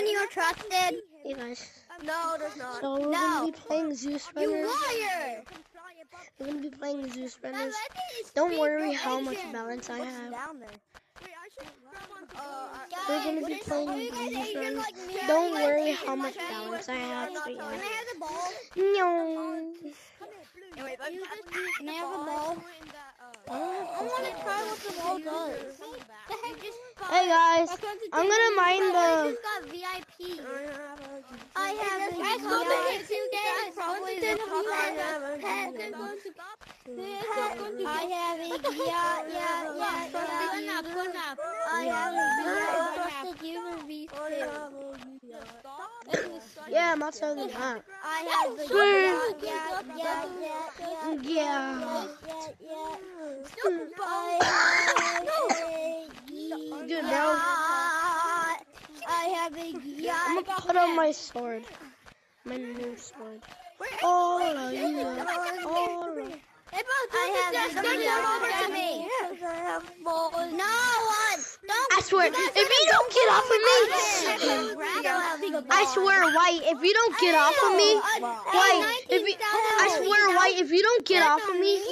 Ben, you're trusted. Hey guys. No, there's not. So we're No. gonna be playing Zeus You liar. We're gonna be playing Zeus Runners. Don't worry how much balance I have. down there? Wait, I should grab one. Uh, Guys, We're gonna be playing are you guys Zeus Runners. Don't Are you guys worry how much balance I have for Can. I have the ball? No. Hey, wait, let me Can I have a ball? I want to try what the ball does. The heck just Hey guys, I'm gonna mine the. Just got VIP. I I have a Guys, VIP. go back Two games, probably the I have a yeah, yeah, yeah, yeah. I have a trusted user V2. Yeah, I'm selling that. I have a Swear. yeah, yeah, yeah, yeah, yeah. Yeah. Dude, now I have a yeah. I'm gonna put on my sword. My new sword. Oh, yeah. Oh, I have a yeah. to me. No one. Don't. I swear, if you don't get off of me, I swear, White, if you don't get off of me, White, if you, I swear, White, if you don't get off of me,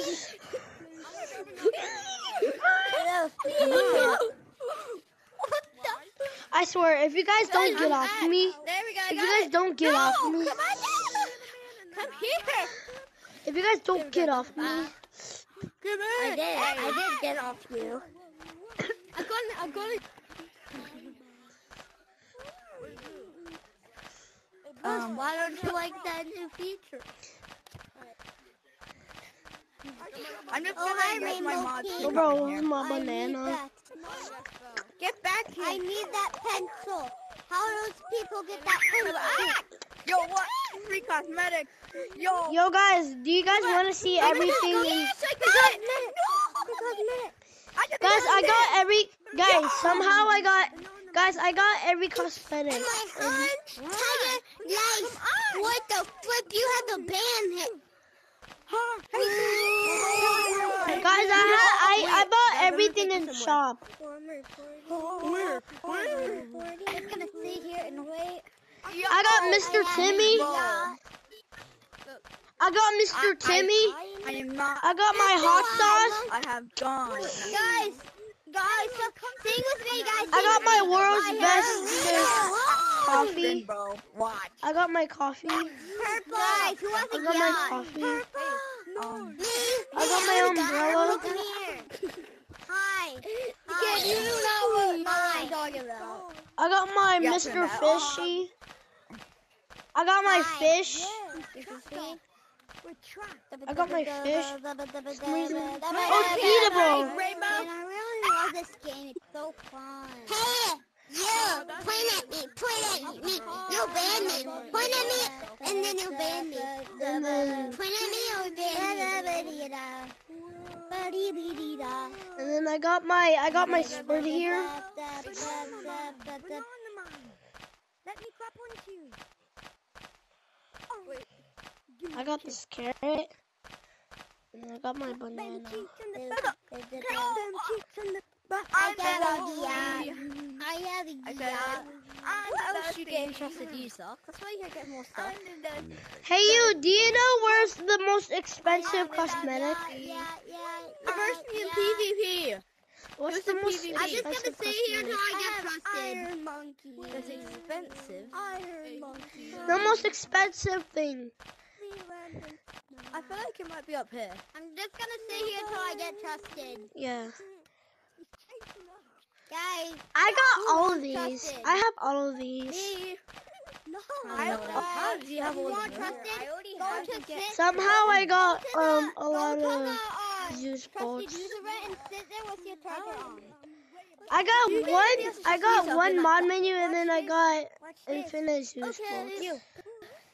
I swear, if you guys don't get off of me, There we go. if you guys don't get off me, Come here. if you guys don't get off me, I did. I did get off you. I got it. I got it. Um, why don't you like that new feature? I'm just Oh, gonna hi, get my Rainbow mod. Oh, bro, this my banana. Get back here. I need that pencil. How do those people get that pencil? Ah! Yo, what? Free cosmetics. Yo. Yo, guys, do you guys want to see everything? In, Yes, I got it. I just guys, I got every. Guys, somehow I got. Guys, I got every cosmetic. And my hunch, tiger, nice. What the flip? You have the band hit. Guys, I ha- I I bought everything in the shop. Where? Where? I'm gonna sit here and wait. I got Mr. Timmy. I got Mr. Timmy. I am not. I got my hot sauce. I have gone. Guys, guys, so sing with me, guys. I got my world's I best have- coffee. bro. Watch. I got my coffee. Purple. Guys, who has I a got my yacht? coffee. Um, I got my umbrella. Come here. Hi. Hi. you know what I'm talking about. I got my Yeah, Mr. Fishy. I got my Hi. fish. We're. I got my fish. Oh, Oh, Rainbow. I really love this game. It's so fun. Hey, you, oh, point at me, point at me. You ban me. Point at me, and then got my I got my sword here. Let me clap one too. Wait. I got this carrot. And I got my banana. I I'm got the a yacht. I have a I got yacht. I'm else the you get trusted user? That's why you can get more stuff. Hey you, do you know where's the most expensive cosmetic? Yeah, yeah, First yeah, in yeah. PvP. What's the most PvP. I'm just gonna expensive sit here until? I get trusted. Iron monkey. That's expensive. Iron monkey. The most expensive thing. I feel like it might be up here. I'm just gonna stay here until I get trusted. Yeah. Guys, I got all of these. I have all of these. me. No, I have- how do you have all of want them? trusted? I already Go have to to get- sit- Somehow I got um a lot go of the, bolts. user rate and sit there with your target on. I got one. I got one mod menu, and then I got infinite Zeus Okay, bolts. You,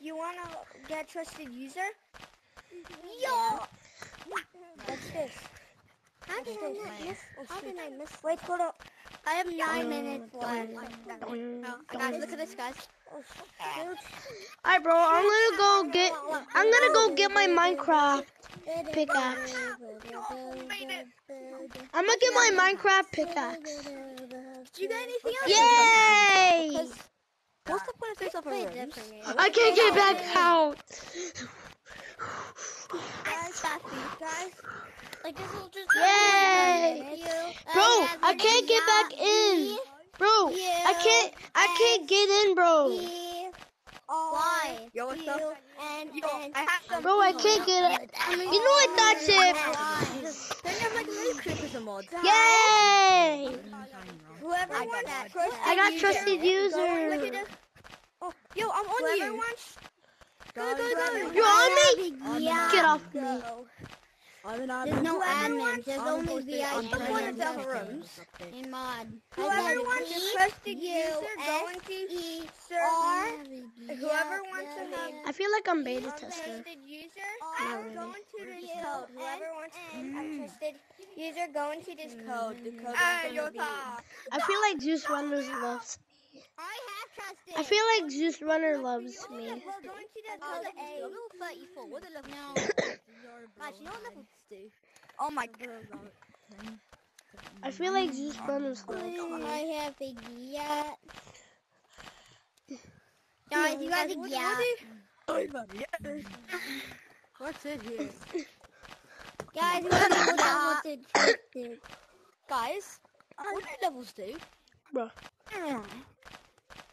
you wanna get trusted user? Yo! What's this? How did I miss? How did I miss? Wait, hold up. I have nine mm, minutes left. Doing, Guys, doing. look at this, guys. Oh, Alright, bro. I'm gonna go get. I'm gonna go get my Minecraft pickaxe. I'm gonna get my Minecraft pickaxe. Did you get anything else? Yay! What rooms. I can't get back out. Guys, guys, like this will just. Yay! Bro, I can't get back in. Bro, I can't. I can't get in, bro. Why? Yo, what's up? And, Yo, and I have. Bro, I can't get it. You know what? That's it. Don't you have like creepers and mods? Yay! Whoever I got wants trusted I got user, trusted go user. Oh, yo, I'm on Whoever you. wants Go, go, go. You're on me. Yeah. Get off me. I'm an There's no Whoever admins. wants- There's I'm only posted on VIP one of the members rooms. in mod. Whoever wants a trusted U user, go S into E server. R. Whoever wants to have I feel like I'm beta a tester. trusted user, Not go really. this code. Whoever wants a mm. trusted user, go into this code. The code is gonna be. I feel like Juice Runner loves. I have trusted. I feel like Juice Runner loves me. Well, go into the Oh, code the A. A. Level 34. What the level? No. Guys, you know what level do? Oh my god. I feel like Juice Runner loves. I have a yacht. Guys, you got a yacht. What's it here? Guys, you got a yacht. Guys, what do levels do? Bro,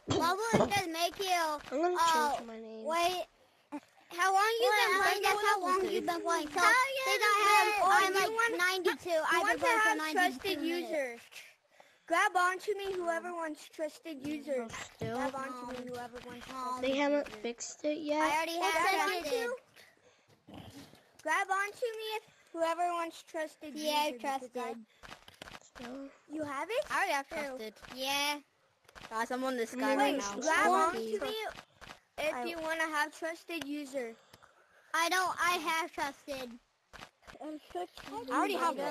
Level does make you I'm gonna Oh, change uh, my name. wait. How long you been playing? That's how long you've been levels playing. do. So, Tell since I this. have, I'm oh, like want- 92. I've been want to playing for 92 trusted minutes. users. Grab onto me, whoever wants trusted users. Still, Grab onto me, whoever wants trusted they haven't fixed it yet. I already have grab trusted. onto. Grab onto me if whoever wants trusted Yeah, I've users. because trusted. Still. You have it? I already have trusted. Yeah. Guys, I'm on this I'm guy gonna right now. Grab one. onto me if you want to have trusted user. I don't. I have trusted. I already have it.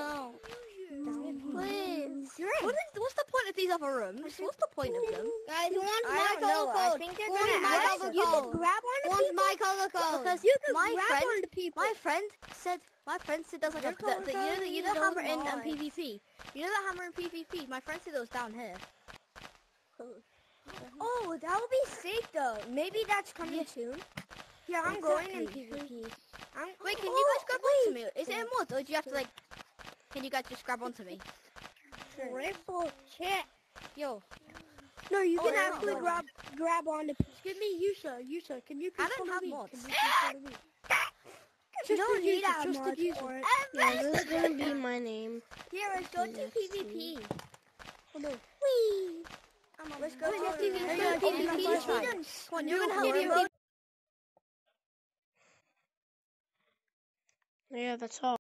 Please. What is, what's the point of these other rooms? What's the point of them? Guys, who wants I my don't color I code? think they're Who wants gonna my ask color you to code? grab Who onto wants people. my color code? Because you can my grab friend- onto people. My friend said, my friend said there's like a, the, the, you know, the, you know color hammer in um. PvP. You know that hammer in PvP? My friend said it was down here. Mm-hmm. Oh, that would be sick though. Maybe that's coming soon. Yeah, I'm going in PvP. I'm, Wait, oh, can oh, you guys grab wait. onto me? Is it a mod or do you have to like, can you guys just grab onto me? Triple check. Yo, No, you Oh, can yeah. actually grab grab onto. Excuse me, Yusha. Yusha, can you I please don't follow have me? mods. Can you please follow me? You Trusted don't need user, that trusted mod for it. Yeah, this is gonna be my name. Here, let's go to PvP. Whee! Let's go to Wait, let's do Let's go to PvP PvP. Come on, you're gonna help me. Yeah, that's all.